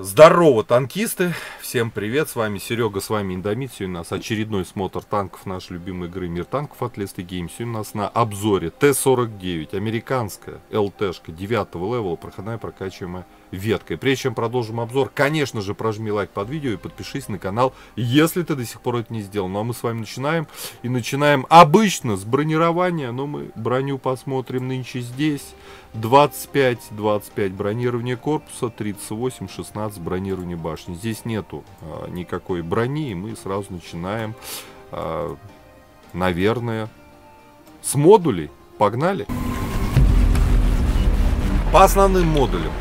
Здорово, танкисты! Всем привет, с вами Серега, с вами Индомит. Сегодня у нас очередной смотр танков нашей любимой игры Мир танков от Lesta Games. Сегодня у нас на обзоре Т-49, американская ЛТшка 9 левела, проходная прокачиваемая веткой. Прежде чем продолжим обзор, конечно же, прожми лайк под видео и подпишись на канал, если ты до сих пор это не сделал. Ну а мы с вами начинаем. И начинаем обычно с бронирования, но мы броню посмотрим нынче здесь. 25, 25 бронирование корпуса, 38, 16 бронирование башни. Здесь нету а, никакой брони, и мы сразу начинаем, а, наверное, с модулей. Погнали! По основным модулям,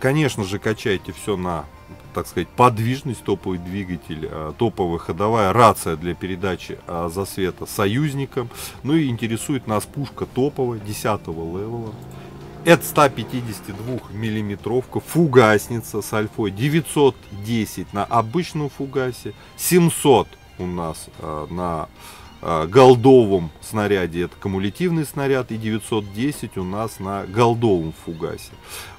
конечно же, качайте все на так сказать, подвижность, топовый двигатель, а, топовая ходовая рация для передачи а, засвета союзникам. Ну и интересует нас пушка топовая 10 левела. Это 152 миллиметровка фугасница с альфой 910 на обычном фугасе, 700 у нас э, на голдовом снаряде это кумулятивный снаряд и 910 у нас на голдовом фугасе.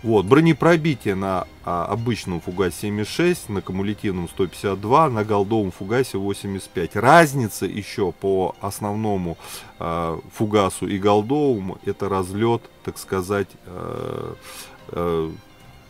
Вот, бронепробитие на а, обычном фугасе 76, на кумулятивном 152, на голдовом фугасе 85. Разница еще по основному а, фугасу и голдовому это разлет, так сказать, а, а,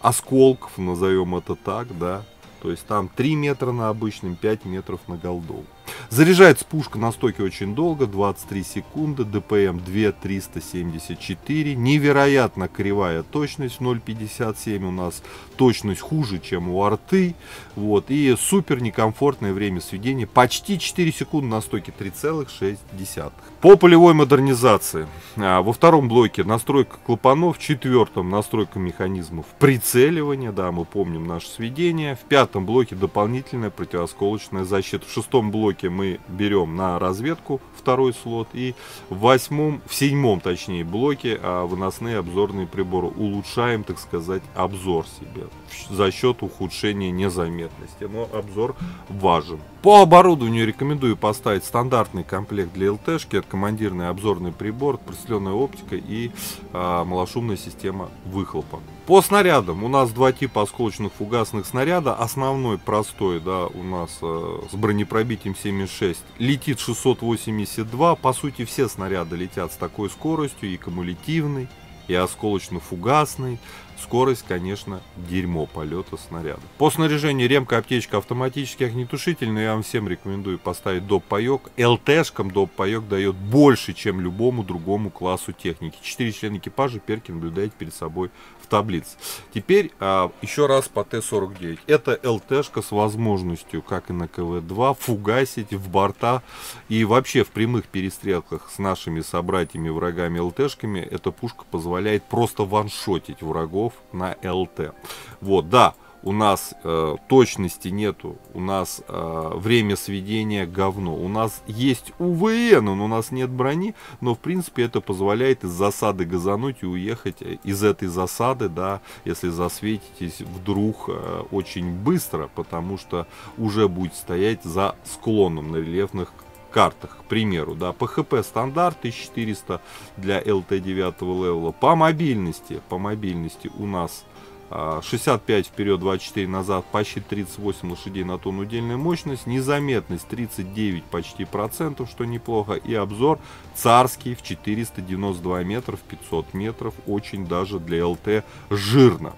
осколков, назовем это так, да, то есть там 3 метра на обычном, 5 метров на голдовом. Заряжается пушка на стоке очень долго, 23 секунды, ДПМ 2374, невероятно кривая точность 0.57 у нас, точность хуже, чем у арты, вот, и супер некомфортное время сведения, почти 4 секунды на стоке 3,6. По полевой модернизации, а, во втором блоке настройка клапанов, в четвертом настройка механизмов прицеливания, да, мы помним наше сведение, в пятом блоке дополнительная противосколочная защита, в шестом блоке мы берем на разведку второй слот. И в восьмом, в седьмом точнее блоке а, выносные обзорные приборы. Улучшаем, так сказать, обзор себе за счет ухудшения незаметности. Но обзор важен. По оборудованию рекомендую поставить стандартный комплект для ЛТшки. Это командирный обзорный прибор, определенная оптика и а, малошумная система выхлопа. По снарядам у нас два типа осколочных фугасных снаряда. Основной простой, да, у нас э, с бронепробитием 76 летит 682. По сути все снаряды летят с такой скоростью и кумулятивный, и осколочно-фугасный. Скорость, конечно, дерьмо полета снаряда. По снаряжению ремка, аптечка, автоматический огнетушитель, но я вам всем рекомендую поставить доп-паек. ЛТшкам доп-паек дает больше, чем любому другому классу техники. Четыре члена экипажа перки наблюдаете перед собой в таблице. Теперь а, еще раз по Т-49. Это ЛТшка с возможностью, как и на КВ-2, фугасить в борта и вообще в прямых перестрелках с нашими собратьями, врагами ЛТшками, эта пушка позволяет просто ваншотить врагов на ЛТ. Вот, да, у нас э, точности нету, у нас э, время сведения говно, у нас есть УВН, но у нас нет брони, но в принципе это позволяет из засады газануть и уехать из этой засады, да, если засветитесь вдруг э, очень быстро, потому что уже будет стоять за склоном на рельефных картах, к примеру, да, ПХП стандарт 1400 для LT 9 левела. По мобильности, по мобильности у нас 65 а, вперед, 24 назад, почти 38 лошадей на тонну удельная мощность, незаметность 39 почти процентов, что неплохо, и обзор царский в 492 метров, 500 метров, очень даже для ЛТ жирно.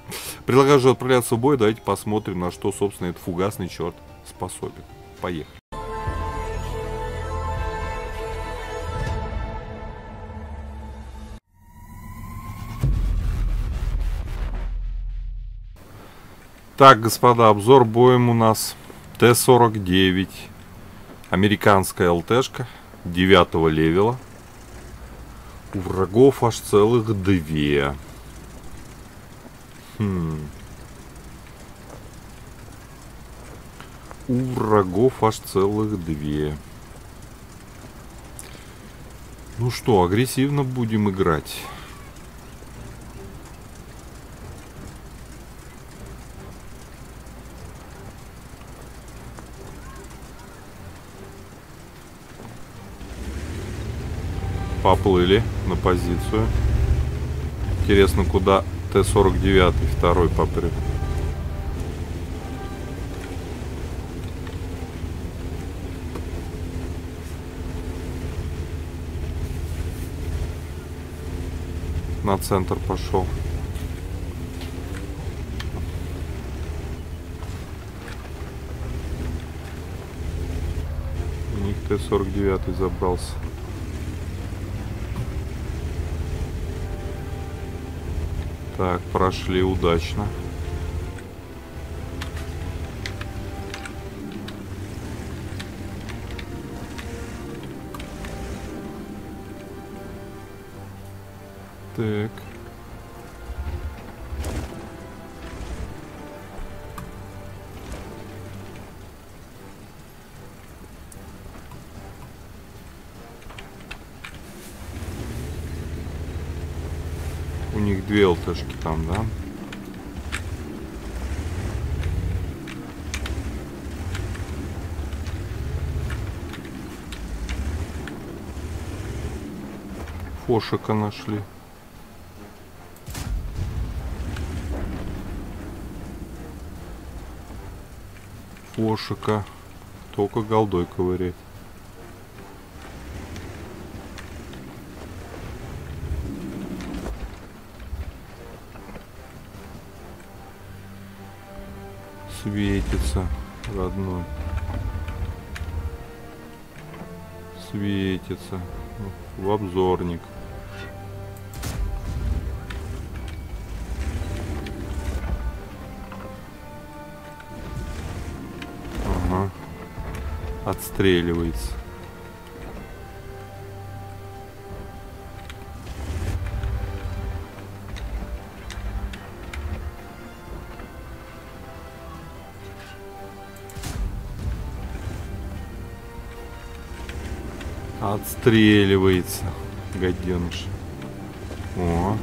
Предлагаю же отправляться в бой, давайте посмотрим, на что, собственно, этот фугасный черт способен. Поехали. Так, господа, обзор боем у нас Т-49. Американская ЛТшка 9 левела. У врагов аж целых две. Хм. У врагов аж целых две. Ну что, агрессивно будем играть. всплыли на позицию. Интересно, куда Т-49 второй попрет. На центр пошел. У них Т-49 забрался. Так, прошли удачно. Так. Них две ЛТшки там, да? Фошика нашли. Фошика. Только голдой ковырять. Светится, родной. Светится. В обзорник. Ага. Отстреливается. Отстреливается, гаденыш. О.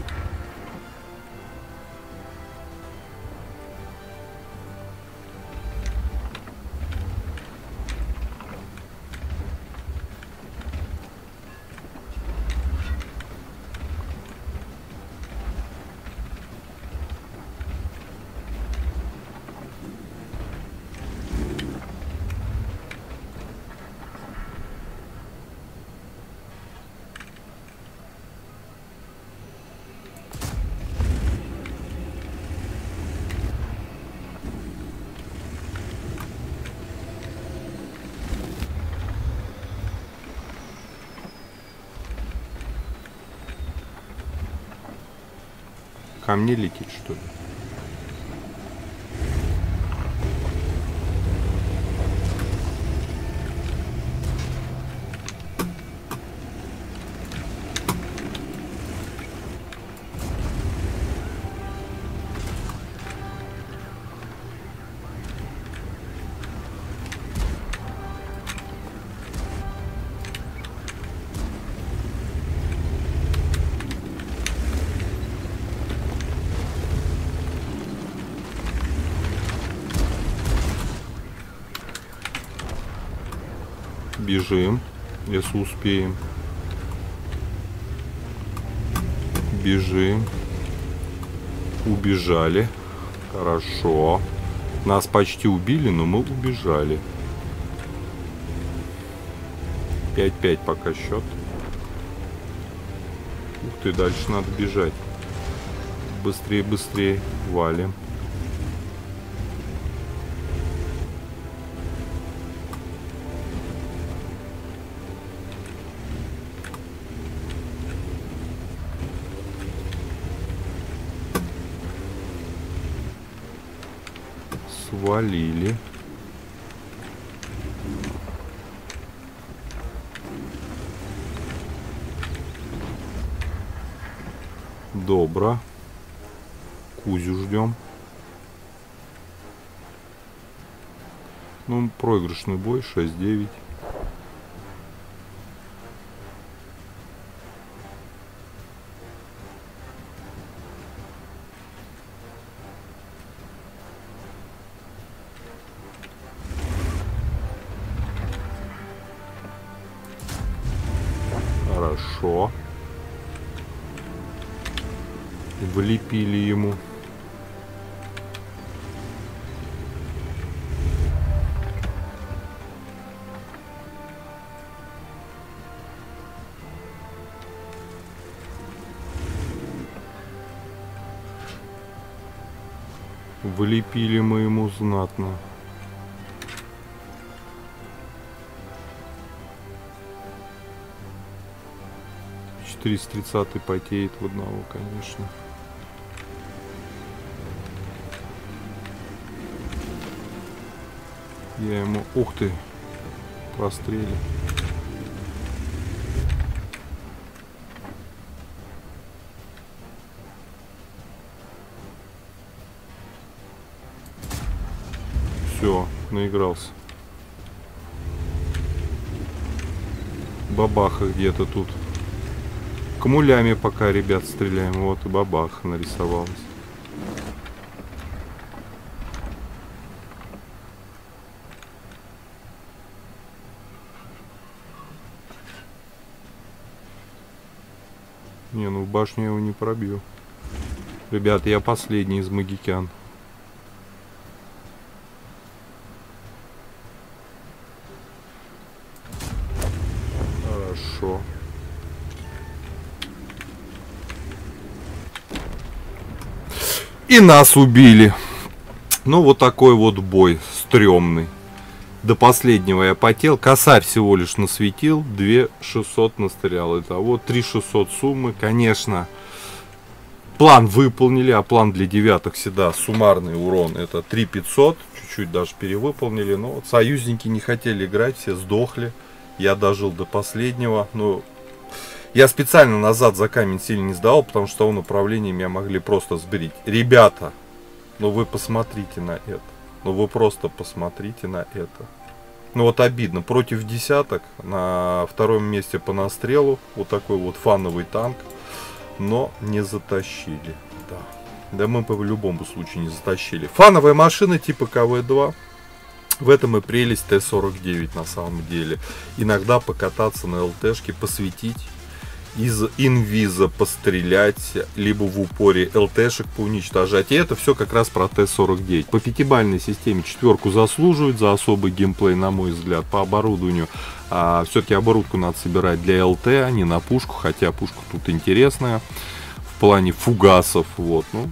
Ко мне летит, что ли? Бежим, если успеем. Бежим. Убежали. Хорошо. Нас почти убили, но мы убежали. 5-5 пока счет. Ух ты, дальше надо бежать. Быстрее, быстрее. Валим. Свалили. Добро. Кузю ждем. Ну, проигрышный бой 6-9. влепили ему. Влепили мы ему знатно. Четыреста тридцатый потеет в одного, конечно. Я ему... Ух ты! Прострелил. Все, наигрался. Бабаха где-то тут. Камулями пока, ребят, стреляем. Вот и бабаха нарисовалась. Не, ну в башню я его не пробью. Ребят, я последний из магикян. Хорошо. И нас убили. Ну, вот такой вот бой стрёмный. До последнего я потел. Косарь всего лишь насветил. 2 600 настрелял. Это вот 3 600 суммы. Конечно, план выполнили. А план для девяток всегда суммарный урон. Это 3 500. Чуть-чуть даже перевыполнили. Но вот союзники не хотели играть. Все сдохли. Я дожил до последнего. Но я специально назад за камень сильно не сдавал. Потому что он управлением меня могли просто сбрить. Ребята, ну вы посмотрите на это. Ну вы просто посмотрите на это. Ну вот обидно. Против десяток на втором месте по настрелу. Вот такой вот фановый танк. Но не затащили. Да. Да мы по любому случаю не затащили. Фановая машина типа КВ-2. В этом и прелесть Т-49 на самом деле. Иногда покататься на ЛТшке, посветить из инвиза пострелять, либо в упоре ЛТшек поуничтожать. И это все как раз про Т-49. По пятибальной системе четверку заслуживает за особый геймплей, на мой взгляд, по оборудованию. А, все-таки оборудку надо собирать для ЛТ, а не на пушку, хотя пушка тут интересная в плане фугасов. Вот, ну,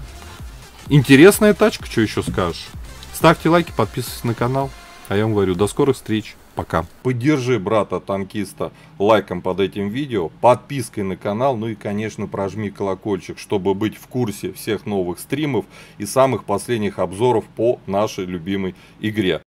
интересная тачка, что еще скажешь. Ставьте лайки, подписывайтесь на канал. А я вам говорю, до скорых встреч. Пока. Поддержи брата-танкиста лайком под этим видео, подпиской на канал, ну и, конечно, прожми колокольчик, чтобы быть в курсе всех новых стримов и самых последних обзоров по нашей любимой игре.